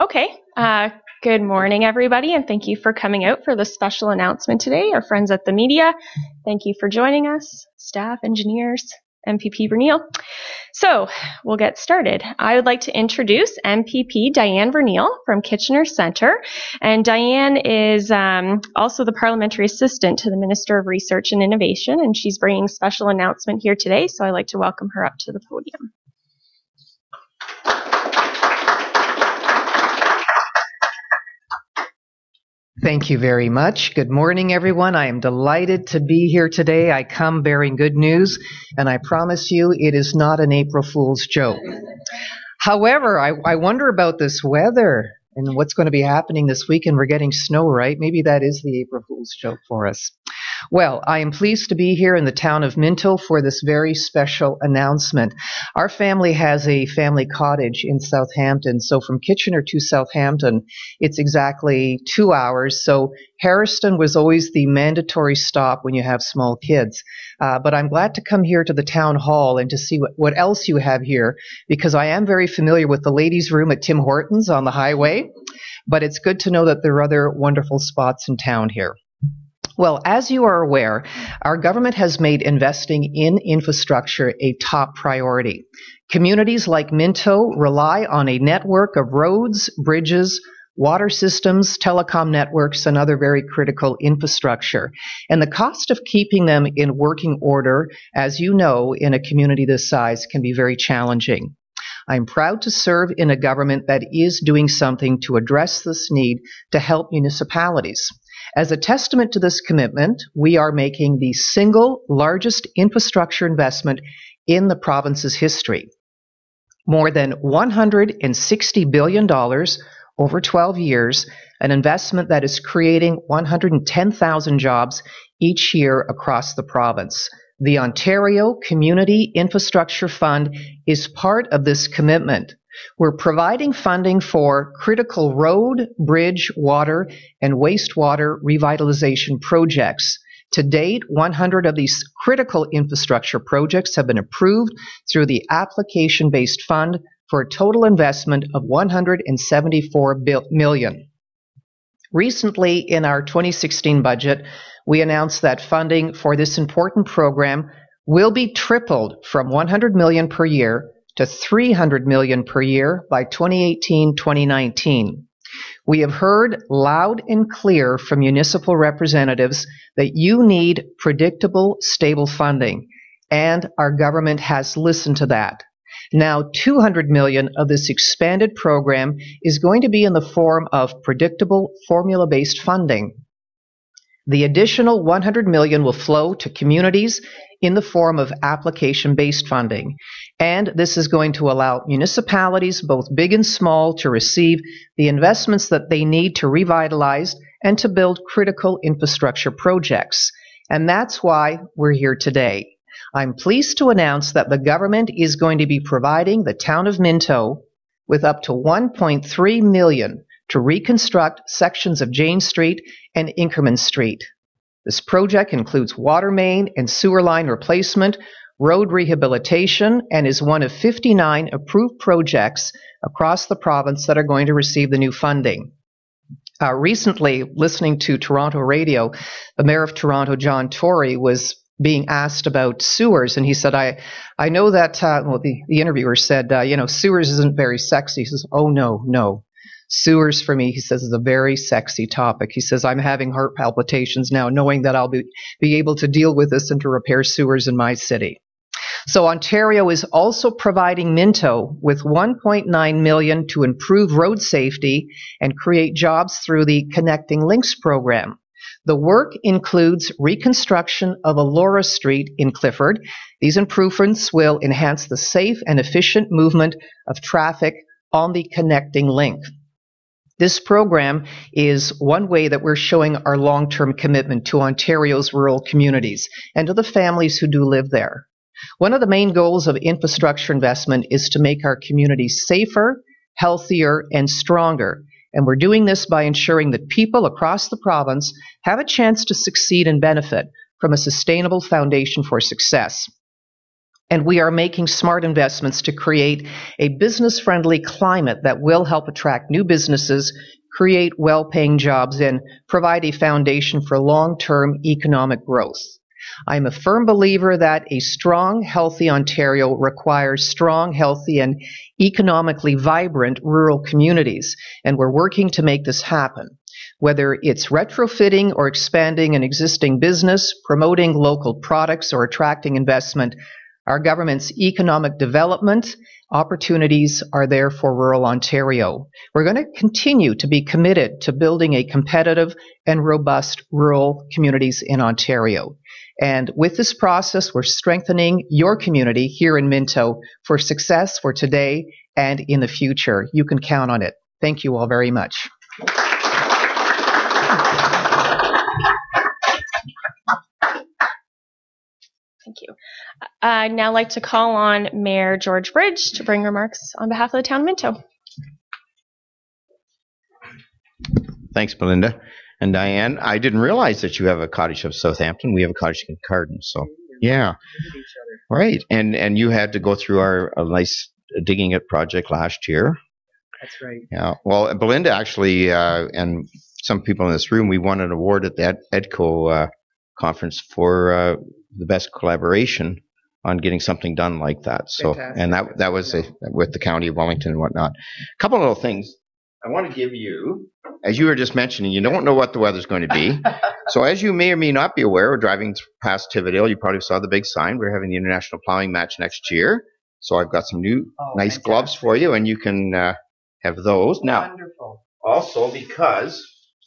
Okay. Uh, good morning, everybody, and thank you for coming out for this special announcement today. Our friends at the media, thank you for joining us, staff, engineers, MPP Vernile. So we'll get started. I would like to introduce MPP Diane Vernile from Kitchener Centre. And Diane is um, also the parliamentary assistant to the Minister of Research and Innovation, and she's bringing special announcement here today. So I'd like to welcome her up to the podium. Thank you very much. Good morning, everyone. I am delighted to be here today. I come bearing good news, and I promise you it is not an April Fool's joke. However, I, I wonder about this weather and what's going to be happening this weekend. We're getting snow, right? Maybe that is the April Fool's joke for us. Well, I am pleased to be here in the town of Minto for this very special announcement. Our family has a family cottage in Southampton, so from Kitchener to Southampton, it's exactly two hours. So Harriston was always the mandatory stop when you have small kids. Uh, but I'm glad to come here to the town hall and to see what, what else you have here because I am very familiar with the ladies' room at Tim Hortons on the highway. But it's good to know that there are other wonderful spots in town here. Well, as you are aware, our government has made investing in infrastructure a top priority. Communities like Minto rely on a network of roads, bridges, water systems, telecom networks, and other very critical infrastructure. And the cost of keeping them in working order, as you know, in a community this size can be very challenging. I'm proud to serve in a government that is doing something to address this need to help municipalities. As a testament to this commitment, we are making the single largest infrastructure investment in the province's history. More than $160 billion over 12 years, an investment that is creating 110,000 jobs each year across the province. The Ontario Community Infrastructure Fund is part of this commitment. We're providing funding for critical road, bridge, water, and wastewater revitalization projects. To date, 100 of these critical infrastructure projects have been approved through the application based fund for a total investment of 174 million. Recently, in our 2016 budget, we announced that funding for this important program will be tripled from 100 million per year to 300 million per year by 2018-2019. We have heard loud and clear from municipal representatives that you need predictable, stable funding, and our government has listened to that. Now, 200 million of this expanded program is going to be in the form of predictable, formula-based funding. The additional 100 million will flow to communities in the form of application-based funding. And this is going to allow municipalities, both big and small, to receive the investments that they need to revitalize and to build critical infrastructure projects. And that's why we're here today. I'm pleased to announce that the government is going to be providing the town of Minto with up to 1.3 million to reconstruct sections of Jane Street and Inkerman Street. This project includes water main and sewer line replacement, road rehabilitation, and is one of 59 approved projects across the province that are going to receive the new funding. Uh, recently, listening to Toronto radio, the mayor of Toronto, John Tory, was being asked about sewers, and he said, "I, I know that." Uh, well, the, the interviewer said, uh, "You know, sewers isn't very sexy." He says, "Oh no, no, Sewers for me, he says, is a very sexy topic. He says, I'm having heart palpitations now, knowing that I'll be, be able to deal with this and to repair sewers in my city. So Ontario is also providing Minto with 1.9 million to improve road safety and create jobs through the Connecting Links program. The work includes reconstruction of Elora Street in Clifford. These improvements will enhance the safe and efficient movement of traffic on the connecting link. This program is one way that we're showing our long term commitment to Ontario's rural communities and to the families who do live there. One of the main goals of infrastructure investment is to make our communities safer, healthier, and stronger. And we're doing this by ensuring that people across the province have a chance to succeed and benefit from a sustainable foundation for success. And we are making smart investments to create a business friendly climate that will help attract new businesses, create well paying jobs, and provide a foundation for long term economic growth. I'm a firm believer that a strong, healthy Ontario requires strong, healthy, and economically vibrant rural communities, and we're working to make this happen. Whether it's retrofitting or expanding an existing business, promoting local products, or attracting investment, our government's economic development opportunities are there for rural Ontario. We're going to continue to be committed to building a competitive and robust rural communities in Ontario. And with this process, we're strengthening your community here in Minto for success for today and in the future. You can count on it. Thank you all very much. Thank you. I'd now like to call on Mayor George Bridge to bring remarks on behalf of the town of Minto. Thanks, Belinda. And Diane, I didn't realize that you have a cottage of Southampton. We have a cottage in Carden. So, yeah. Right. And and you had to go through our nice digging it project last year. That's right. Yeah. Well, Belinda actually, uh, and some people in this room, we won an award at the Ed- EDCO uh, conference for uh, the best collaboration on getting something done like that. So, Fantastic. and that that was a, with the county of Wellington and whatnot. A couple of little things I want to give you, as you were just mentioning, you don't know what the weather's going to be. so, as you may or may not be aware, we're driving past Teviotdale. You probably saw the big sign. We're having the international plowing match next year. So, I've got some new Oh, nice fantastic. gloves for you, and you can uh, have those now. Wonderful. Also, because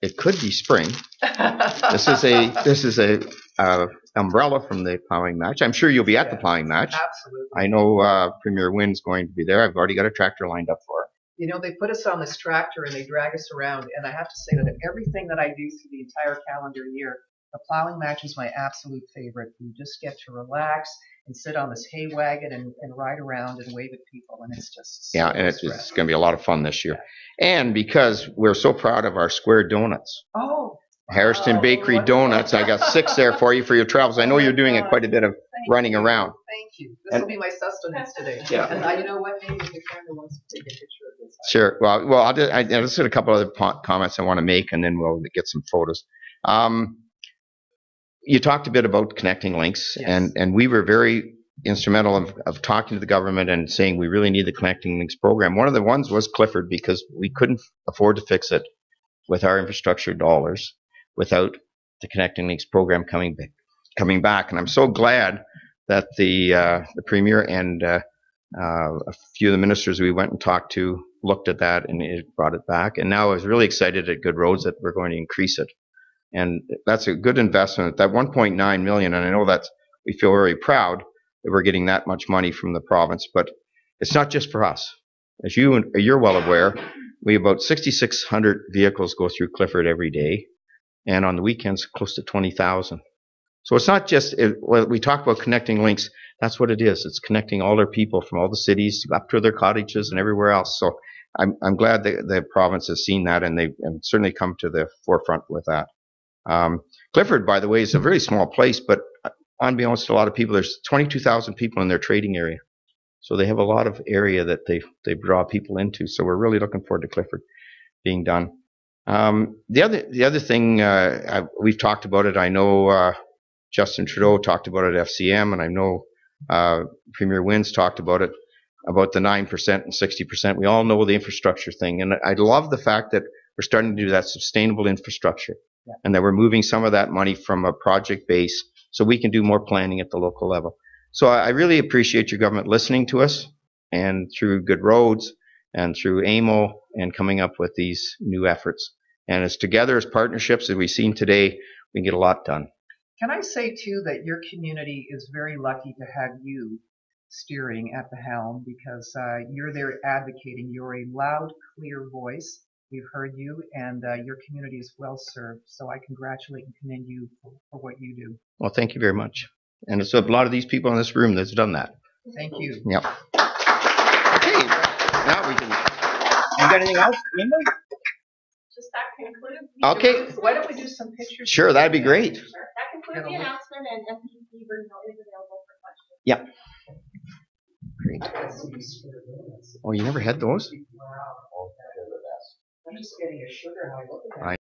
it could be spring, this is a this is a uh, umbrella from the plowing match. I'm sure you'll be at the plowing match. Absolutely. I know uh, Premier Wynne's going to be there. I've already got a tractor lined up for her. You know, they put us on this tractor and they drag us around, and I have to say that everything that I do through the entire calendar year, the plowing match is my absolute favorite. You just get to relax and sit on this hay wagon and, and ride around and wave at people, and it's just so Yeah, and it's, it's going to be a lot of fun this year. And because we're so proud of our square donuts, Oh, Harriston Bakery. Donuts, I got six there for you for your travels. I know you're doing it quite a bit of running around. Thank you. This will be my sustenance today. Yeah. And I, you know what? Maybe your camera wants to take a picture of this. Sure. Well, well, I'll just, I, I just got a couple other po- comments I want to make, and then we'll get some photos. Um, you talked a bit about connecting links, Yes. and and we were very instrumental of, of talking to the government and saying we really need the connecting links program. One of the ones was Clifford because we couldn't afford to fix it with our infrastructure dollars without the connecting links program coming back. Coming back, and I'm so glad that the uh, the premier and uh, uh, a few of the ministers we went and talked to looked at that and it brought it back. And now I was really excited at Good Roads that we're going to increase it. And that's a good investment. That 1.9 million, and I know that we feel very proud that we're getting that much money from the province, but it's not just for us. As you you're well aware, we about 6,600 vehicles go through Clifford every day, and on the weekends close to 20,000. So it's not just it, when we talk about connecting links. That's what it is. It's connecting all their people from all the cities up to their cottages and everywhere else. So I'm, I'm glad that the province has seen that and they've and certainly come to the forefront with that. Um, Clifford, by the way, is a very small place, but unbeknownst to a lot of people, there's 22,000 people in their trading area. So they have a lot of area that they, they draw people into. So we're really looking forward to Clifford being done. Um, the other the other thing uh, I, we've talked about it. I know uh, Justin Trudeau talked about it at FCM, and I know uh, Premier Wynne's talked about it about the nine percent and sixty percent. We all know the infrastructure thing, and I love the fact that we're starting to do that sustainable infrastructure, Yeah. and that we're moving some of that money from a project base so we can do more planning at the local level. So I I really appreciate your government listening to us, and through Good Roads and through AMO, and coming up with these new efforts. And as together as partnerships that we've seen today, we can get a lot done. Can I say too that your community is very lucky to have you steering at the helm because uh, you're there advocating. You're a loud, clear voice. We've heard you, and uh, your community is well served. So I congratulate and commend you for, for what you do. Well, thank you very much. And it's a lot of these people in this room that's done that. Thank you. Yep. Okay, now we can. You got anything else, Linda? Just that concludes. Okay. Why don't we do some pictures? Sure, that'd be great. That concludes the announcement, and MPP Vernile is available for questions. Yep. Street. Oh, you never had those? I'm just getting a sugar high.